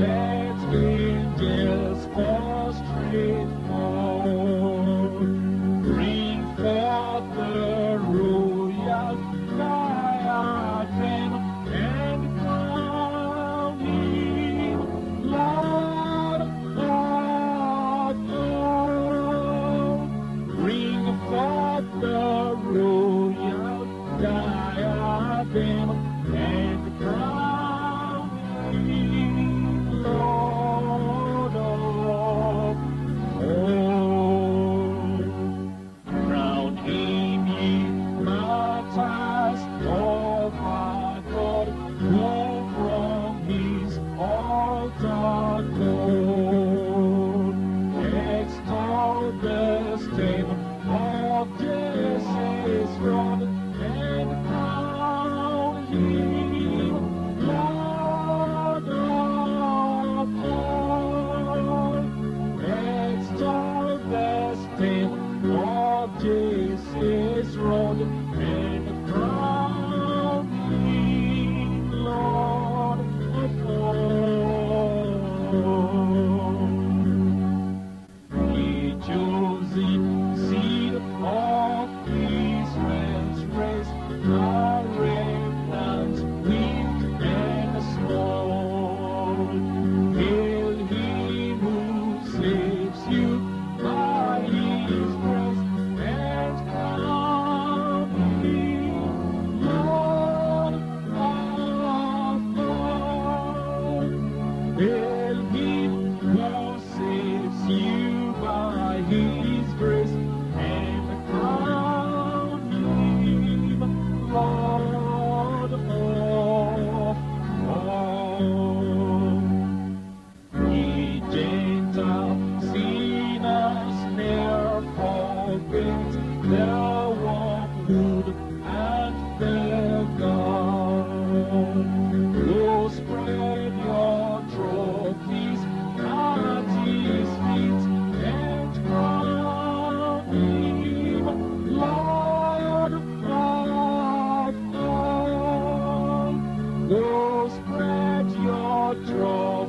that's been just frustrated. you by his grace. Go spread your joy.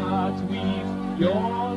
heart with your